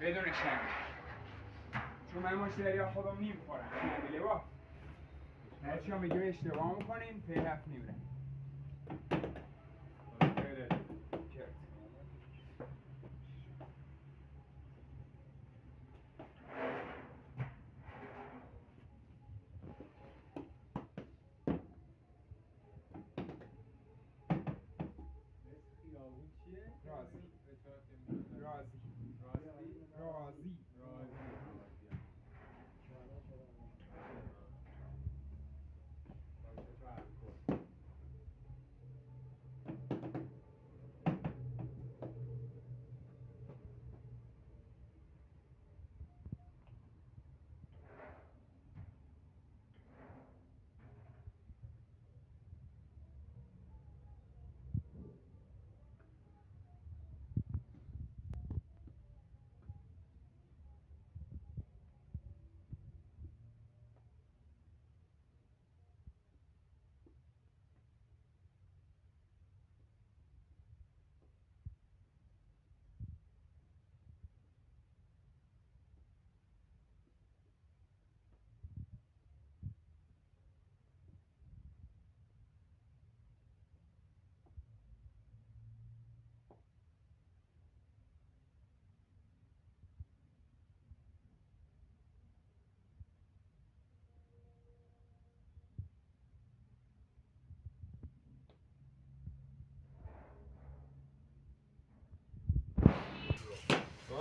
بدون شنگ چون من مشتری ها خودم نمی‌خورم. شنگ با هرچی ها میگه اشتباه می‌کنین پیلف نمیره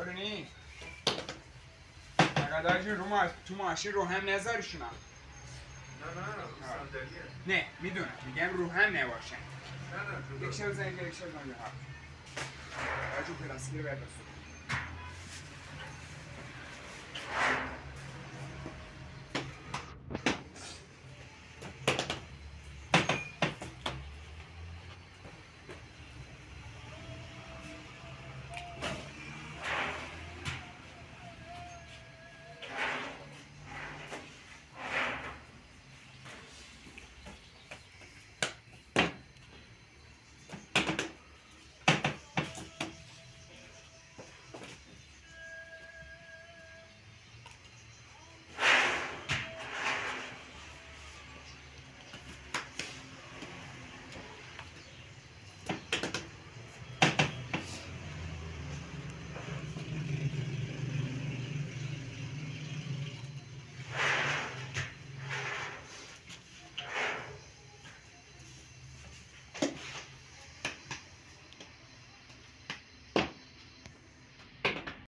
ببینی نقدر رو ما تو ماشین رو هم. نذارشون نه نه نه می‌دونم. میگم رو هم نباشن نه نه یک شب زنگ یک شب زنگ ها راجو پلاستیک رو بردست